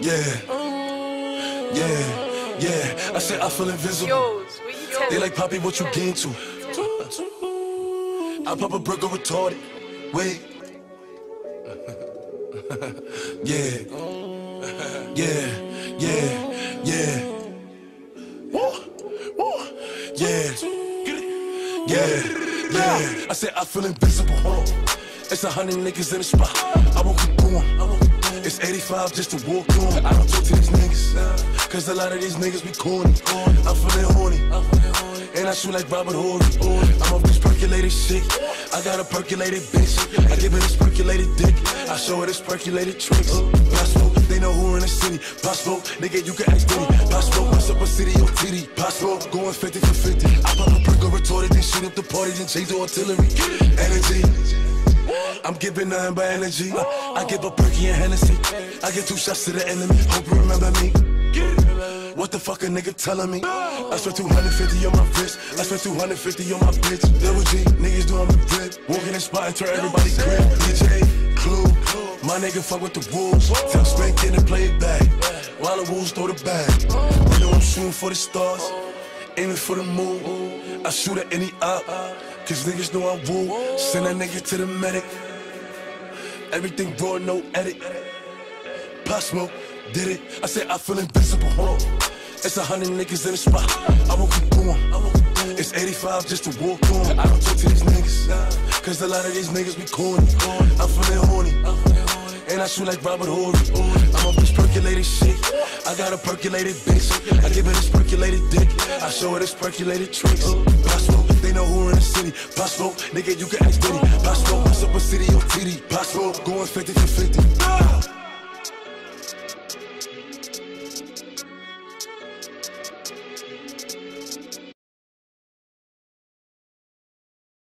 Yeah, yeah, yeah. I said I feel invisible. Yo, what you tell They like Poppy, what you get into? I pop a brick or retarded. Wait. yeah. Yeah. Yeah. Yeah. Woo. Woo. Yeah. Yeah. Yeah. I said I feel invisible. It's a hundred niggas in the spot. I won't keep going. It's 85 just to walk on. I don't talk to these niggas. Cause a lot of these niggas be corny. I'm feeling horny. And I shoot like Robert Horry. I'm off this percolated shit. I got a percolated bitch. I give her this percolated dick. I show her this percolated tricks. Possible, they know who in the city. Possible, nigga, you can ask Diddy. Possible, what's up a city or titty? Possible, going 50 for 50. I pop a perk or retorted, then shoot up the party, then change the artillery. Energy. I'm giving nothing but energy. I give a perky and Hennessy. I give two shots to the enemy. Hope you remember me. What the fuck a nigga telling me? I spent 250 on my wrist. I spent 250 on my bitch. Double G, niggas doing me drip. Walking in spot and turn everybody grip. DJ, Clue, my nigga fuck with the wolves. Tell Spank in and play it back. While the wolves throw the bag. You know I'm shooting for the stars, aiming for the moon. I shoot at any op, cause niggas know I'm woo. Send that nigga to the medic. Everything raw, no edit. Pop Smoke, did it. I said I feel invisible. It's a hundred niggas in the spot. I won't keep going. It's 85 just to walk on. I don't talk to these niggas. Cause a lot of these niggas be corny. I'm feeling horny. And I shoot like Robert Horry. I'm off this percolated shit. I got a percolated bitch. I give her this percolated dick. I show her this percolated tricks. City. Possible, nigga, you can ask Diddy. Possible, what's up a city or TD? Possible, going 50 for 50.